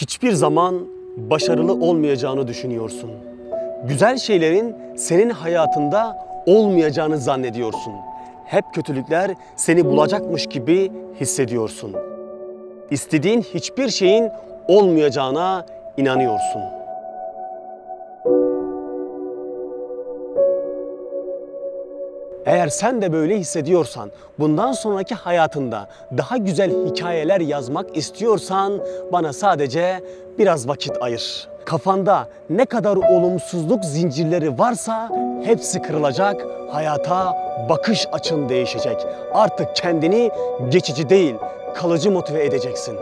Hiçbir zaman başarılı olmayacağını düşünüyorsun. Güzel şeylerin senin hayatında olmayacağını zannediyorsun. Hep kötülükler seni bulacakmış gibi hissediyorsun. İstediğin hiçbir şeyin olmayacağına inanıyorsun. Eğer sen de böyle hissediyorsan, bundan sonraki hayatında daha güzel hikayeler yazmak istiyorsan bana sadece biraz vakit ayır. Kafanda ne kadar olumsuzluk zincirleri varsa hepsi kırılacak, hayata bakış açın değişecek. Artık kendini geçici değil, kalıcı motive edeceksin.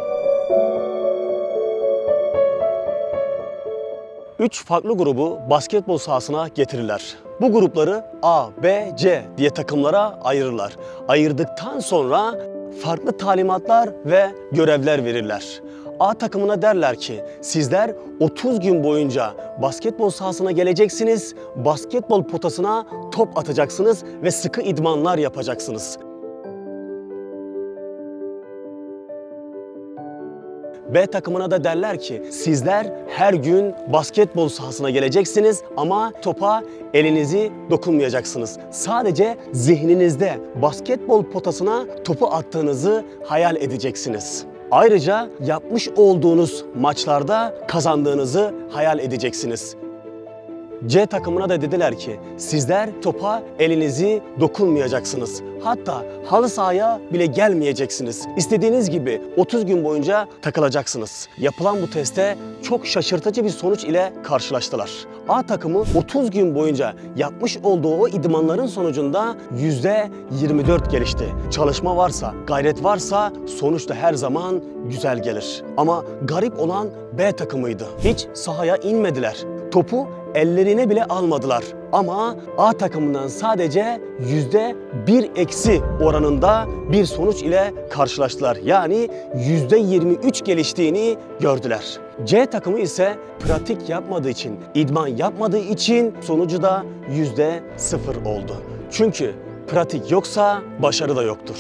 Üç farklı grubu basketbol sahasına getirirler. Bu grupları A, B, C diye takımlara ayırırlar. Ayırdıktan sonra farklı talimatlar ve görevler verirler. A takımına derler ki sizler 30 gün boyunca basketbol sahasına geleceksiniz, basketbol potasına top atacaksınız ve sıkı idmanlar yapacaksınız. B takımına da derler ki sizler her gün basketbol sahasına geleceksiniz ama topa elinizi dokunmayacaksınız. Sadece zihninizde basketbol potasına topu attığınızı hayal edeceksiniz. Ayrıca yapmış olduğunuz maçlarda kazandığınızı hayal edeceksiniz. C takımına da dediler ki sizler topa elinizi dokunmayacaksınız. Hatta halı sahaya bile gelmeyeceksiniz. İstediğiniz gibi 30 gün boyunca takılacaksınız. Yapılan bu teste çok şaşırtıcı bir sonuç ile karşılaştılar. A takımı 30 gün boyunca yapmış olduğu o idmanların sonucunda %24 gelişti. Çalışma varsa, gayret varsa sonuç da her zaman güzel gelir. Ama garip olan B takımıydı. Hiç sahaya inmediler. Topu ellerine bile almadılar. Ama A takımından sadece yüzde bir eksi oranında bir sonuç ile karşılaştılar. Yani yüzde 23 geliştiğini gördüler. C takımı ise pratik yapmadığı için, idman yapmadığı için sonucu da yüzde sıfır oldu. Çünkü pratik yoksa başarı da yoktur.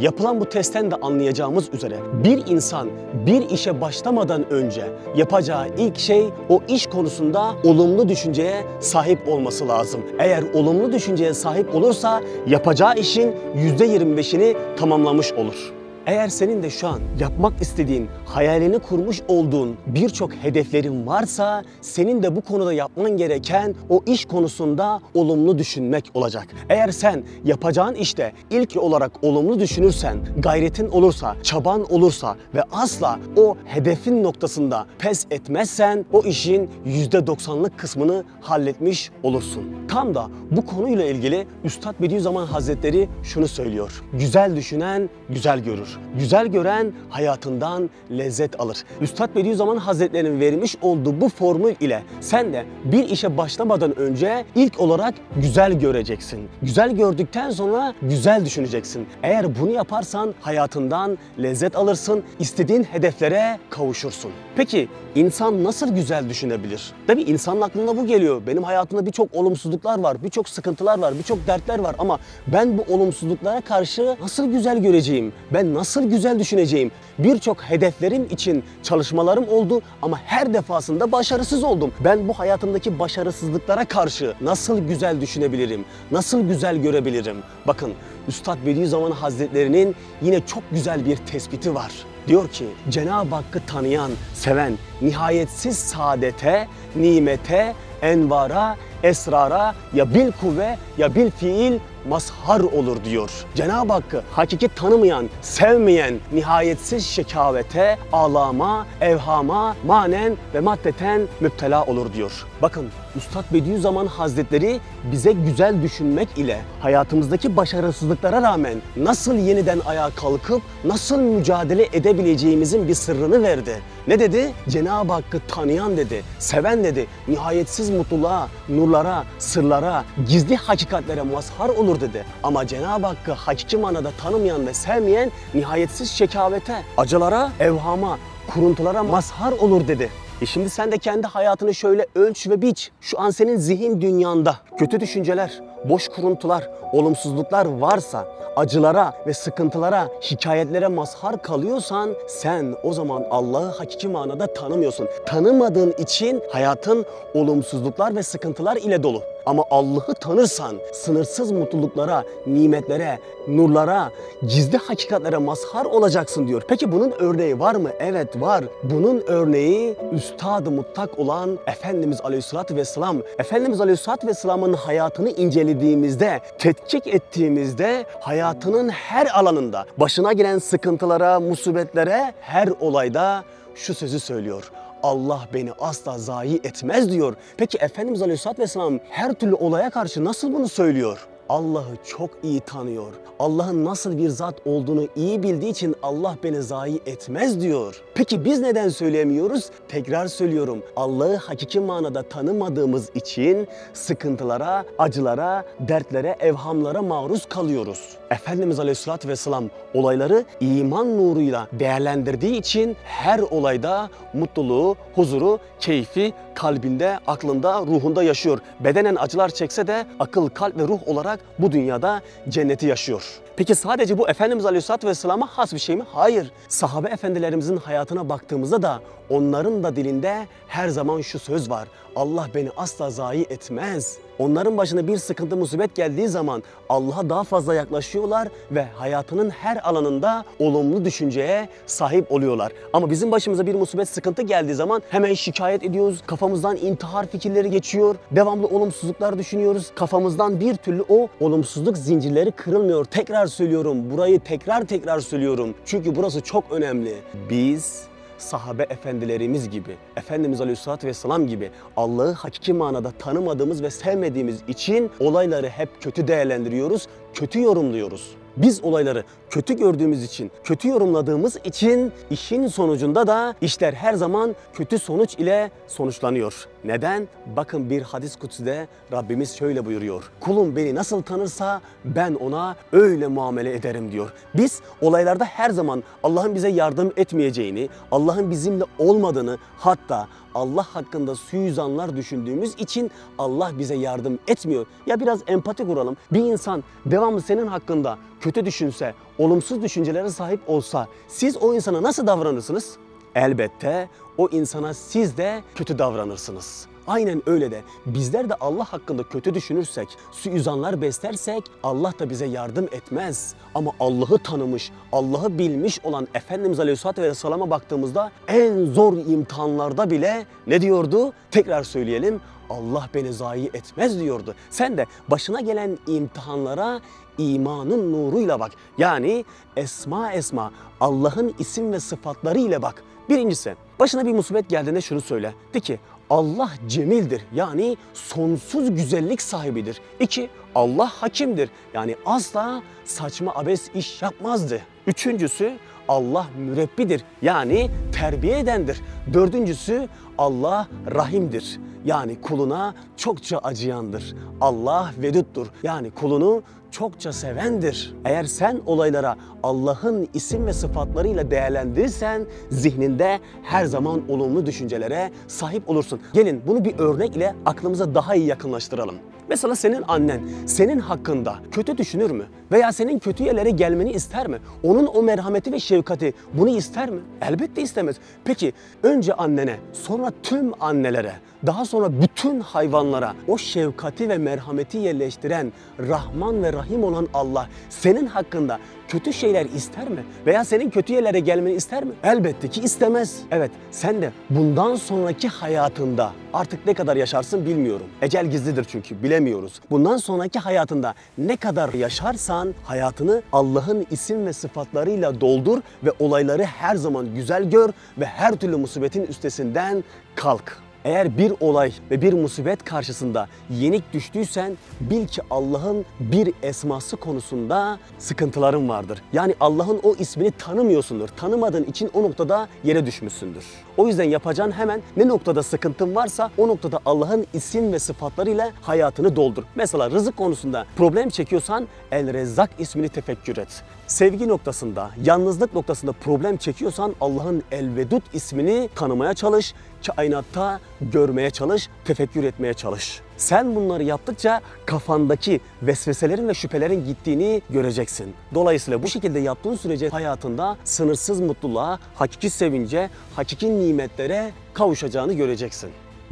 Yapılan bu testten de anlayacağımız üzere bir insan bir işe başlamadan önce yapacağı ilk şey o iş konusunda olumlu düşünceye sahip olması lazım. Eğer olumlu düşünceye sahip olursa yapacağı işin %25'ini tamamlamış olur. Eğer senin de şu an yapmak istediğin, hayalini kurmuş olduğun birçok hedeflerin varsa senin de bu konuda yapman gereken o iş konusunda olumlu düşünmek olacak. Eğer sen yapacağın işte ilk olarak olumlu düşünürsen, gayretin olursa, çaban olursa ve asla o hedefin noktasında pes etmezsen o işin %90'lık kısmını halletmiş olursun. Tam da bu konuyla ilgili Üstad Bediüzzaman Hazretleri şunu söylüyor. Güzel düşünen güzel görür. Güzel gören hayatından lezzet alır. Üstad Bediüzzaman Hazretleri'nin vermiş olduğu bu formül ile sen de bir işe başlamadan önce ilk olarak güzel göreceksin. Güzel gördükten sonra güzel düşüneceksin. Eğer bunu yaparsan hayatından lezzet alırsın, istediğin hedeflere kavuşursun. Peki insan nasıl güzel düşünebilir? Tabii insanın aklına bu geliyor. Benim hayatımda birçok olumsuzluklar var, birçok sıkıntılar var, birçok dertler var ama ben bu olumsuzluklara karşı nasıl güzel göreceğim? Ben nasıl güzel düşüneceğim? Birçok hedeflerim için çalışmalarım oldu ama her defasında başarısız oldum. Ben bu hayatımdaki başarısızlıklara karşı nasıl güzel düşünebilirim? Nasıl güzel görebilirim? Bakın Üstad Bediüzzaman Hazretleri'nin yine çok güzel bir tespiti var. Diyor ki Cenab-ı Hakk'ı tanıyan, seven, nihayetsiz saadete, nimete, envara, esrara ya bil kuvve ya bil fiil mazhar olur diyor. Cenab-ı Hakk'ı hakiki tanımayan, sevmeyen nihayetsiz şekavete, ağlama, evhama, manen ve maddeten müptela olur diyor. Bakın Üstad Bediüzzaman Hazretleri bize güzel düşünmek ile hayatımızdaki başarısızlıklara rağmen nasıl yeniden ayağa kalkıp nasıl mücadele edebileceğimizin bir sırrını verdi. Ne dedi? Cenab-ı Hakk'ı tanıyan dedi, seven dedi, nihayetsiz mutluluğa, nurlara, sırlara, gizli hakikatlere mazhar olur dedi. Ama Cenab-ı Hakk'ı hakiki manada tanımayan ve sevmeyen nihayetsiz şekavete, acılara, evhama, kuruntulara mazhar olur dedi. E şimdi sen de kendi hayatını şöyle ölç ve biç. Şu an senin zihin dünyanda kötü düşünceler, boş kuruntular, olumsuzluklar varsa, acılara ve sıkıntılara, şikayetlere mazhar kalıyorsan sen o zaman Allah'ı hakiki manada tanımıyorsun. Tanımadığın için hayatın olumsuzluklar ve sıkıntılar ile dolu. Ama Allah'ı tanırsan sınırsız mutluluklara, nimetlere, nurlara, gizli hakikatlere mazhar olacaksın diyor. Peki bunun örneği var mı? Evet var. Bunun örneği Üstad-ı Muttak olan Efendimiz Aleyhisselatü Vesselam. Efendimiz Aleyhisselatü Vesselam'ın hayatını incelediğimizde, tetkik ettiğimizde hayatının her alanında başına gelen sıkıntılara, musibetlere, her olayda şu sözü söylüyor. Allah beni asla zayi etmez diyor. Peki Efendimiz Aleyhisselatü Vesselam her türlü olaya karşı nasıl bunu söylüyor? Allah'ı çok iyi tanıyor. Allah'ın nasıl bir zat olduğunu iyi bildiği için Allah beni zayi etmez diyor. Peki biz neden söyleyemiyoruz? Tekrar söylüyorum. Allah'ı hakiki manada tanımadığımız için sıkıntılara, acılara, dertlere, evhamlara maruz kalıyoruz. Efendimiz Aleyhisselatü Vesselam olayları iman nuruyla değerlendirdiği için her olayda mutluluğu, huzuru, keyfi kalbinde, aklında, ruhunda yaşıyor. Bedenen acılar çekse de akıl, kalp ve ruh olarak bu dünyada cenneti yaşıyor. Peki sadece bu Efendimiz Aleyhisselatü Vesselam'a has bir şey mi? Hayır. Sahabe efendilerimizin hayatına baktığımızda da onların da dilinde her zaman şu söz var. Allah beni asla zayi etmez. Onların başına bir sıkıntı musibet geldiği zaman Allah'a daha fazla yaklaşıyorlar ve hayatının her alanında olumlu düşünceye sahip oluyorlar. Ama bizim başımıza bir musibet sıkıntı geldiği zaman hemen şikayet ediyoruz. Kafamızdan intihar fikirleri geçiyor. Devamlı olumsuzluklar düşünüyoruz. Kafamızdan bir türlü o olumsuzluk zincirleri kırılmıyor. Tekrar söylüyorum. Burayı tekrar tekrar söylüyorum. Çünkü burası çok önemli. Biz sahabe efendilerimiz gibi, Efendimiz Aleyhisselatü Vesselam gibi Allah'ı hakiki manada tanımadığımız ve sevmediğimiz için olayları hep kötü değerlendiriyoruz, kötü yorumluyoruz. Biz olayları kötü gördüğümüz için, kötü yorumladığımız için işin sonucunda da işler her zaman kötü sonuç ile sonuçlanıyor. Neden? Bakın bir hadis kutside Rabbimiz şöyle buyuruyor. Kulum beni nasıl tanırsa ben ona öyle muamele ederim diyor. Biz olaylarda her zaman Allah'ın bize yardım etmeyeceğini, Allah'ın bizimle olmadığını hatta Allah hakkında suizanlar düşündüğümüz için Allah bize yardım etmiyor. Ya biraz empati kuralım. Bir insan devamlı senin hakkında kötü düşünse, olumsuz düşüncelere sahip olsa siz o insana nasıl davranırsınız? Elbette o insana siz de kötü davranırsınız. Aynen öyle de bizler de Allah hakkında kötü düşünürsek, suizanlar beslersek Allah da bize yardım etmez. Ama Allah'ı tanımış, Allah'ı bilmiş olan Efendimiz Aleyhisselatü Vesselam'a baktığımızda en zor imtihanlarda bile ne diyordu? Tekrar söyleyelim. Allah beni zayi etmez diyordu. Sen de başına gelen imtihanlara imanın nuruyla bak. Yani esma esma Allah'ın isim ve sıfatları ile bak. Birincisi başına bir musibet geldiğinde şunu söyle. De ki Allah cemildir yani sonsuz güzellik sahibidir. İki, Allah hakimdir yani asla saçma abes iş yapmazdı. Üçüncüsü Allah mürebbidir yani terbiye edendir. Dördüncüsü Allah rahimdir yani kuluna çokça acıyandır. Allah veduttur yani kulunu çokça sevendir. Eğer sen olaylara Allah'ın isim ve sıfatlarıyla değerlendirirsen zihninde her zaman olumlu düşüncelere sahip olursun. Gelin bunu bir örnek ile aklımıza daha iyi yakınlaştıralım. Mesela senin annen senin hakkında kötü düşünür mü? Veya senin kötü yerlere gelmeni ister mi? Onun o merhameti ve şefkati bunu ister mi? Elbette istemez. Peki önce annene, sonra tüm annelere, daha sonra bütün hayvanlara o şefkati ve merhameti yerleştiren Rahman ve Rahim olan Allah senin hakkında kötü şeyler ister mi? Veya senin kötü yerlere gelmeni ister mi? Elbette ki istemez. Evet sen de bundan sonraki hayatında artık ne kadar yaşarsın bilmiyorum. Ecel gizlidir çünkü bilemiyoruz. Bundan sonraki hayatında ne kadar yaşarsan hayatını Allah'ın isim ve sıfatlarıyla doldur ve olayları her zaman güzel gör ve her türlü musibetin üstesinden kalk. Eğer bir olay ve bir musibet karşısında yenik düştüysen bil ki Allah'ın bir esması konusunda sıkıntıların vardır. Yani Allah'ın o ismini tanımıyorsundur. Tanımadığın için o noktada yere düşmüşsündür. O yüzden yapacağın hemen ne noktada sıkıntın varsa o noktada Allah'ın isim ve sıfatlarıyla hayatını doldur. Mesela rızık konusunda problem çekiyorsan El Rezzak ismini tefekkür et. Sevgi noktasında, yalnızlık noktasında problem çekiyorsan Allah'ın Elvedud ismini tanımaya çalış, kainatta görmeye çalış, tefekkür etmeye çalış. Sen bunları yaptıkça kafandaki vesveselerin ve şüphelerin gittiğini göreceksin. Dolayısıyla bu şekilde yaptığın sürece hayatında sınırsız mutluluğa, hakiki sevince, hakiki nimetlere kavuşacağını göreceksin.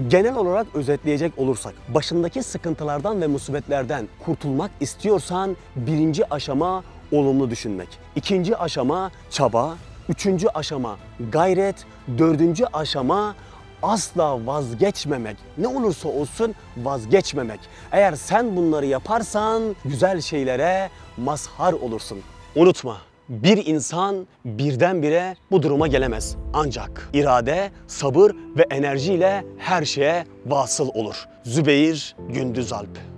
Genel olarak özetleyecek olursak, başındaki sıkıntılardan ve musibetlerden kurtulmak istiyorsan birinci aşama olumlu düşünmek. İkinci aşama çaba, üçüncü aşama gayret, dördüncü aşama asla vazgeçmemek. Ne olursa olsun vazgeçmemek. Eğer sen bunları yaparsan güzel şeylere mazhar olursun. Unutma, bir insan birdenbire bu duruma gelemez. Ancak irade, sabır ve enerjiyle her şeye vasıl olur. Zübeyir Gündüzalp